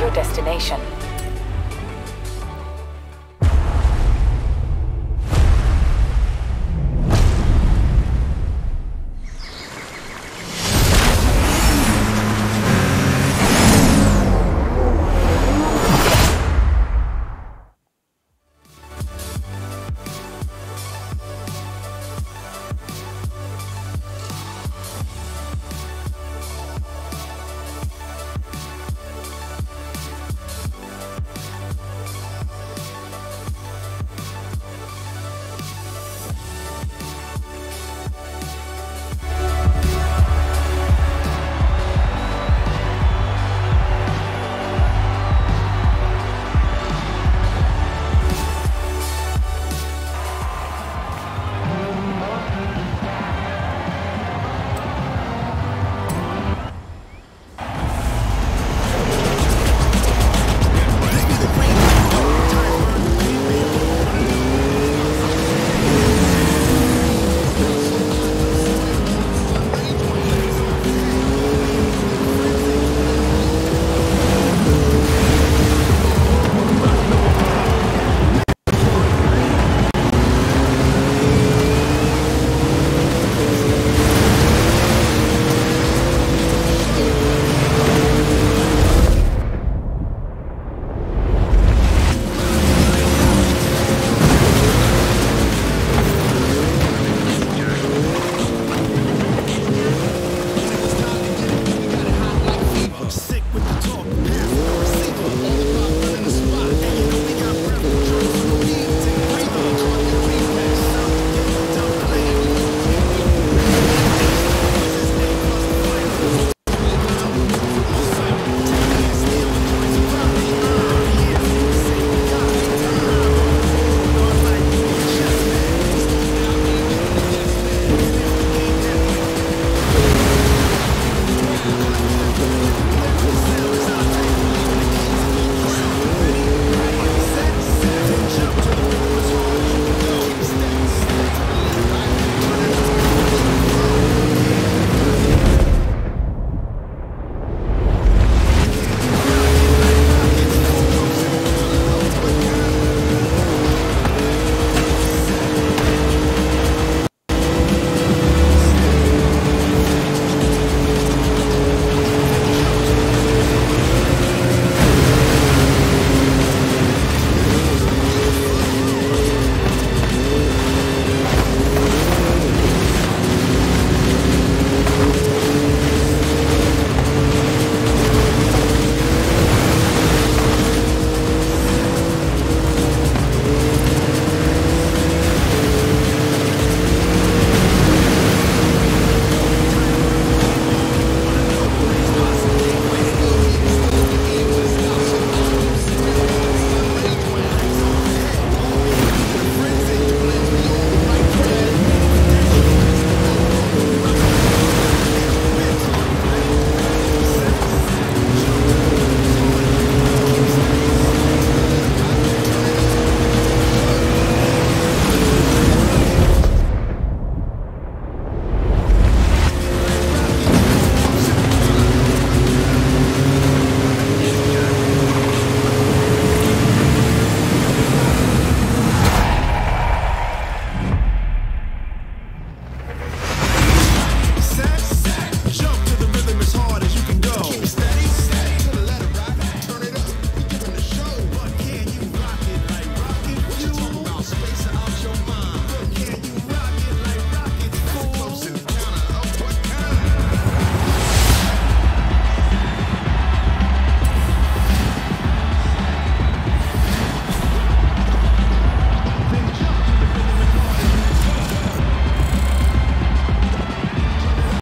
your destination.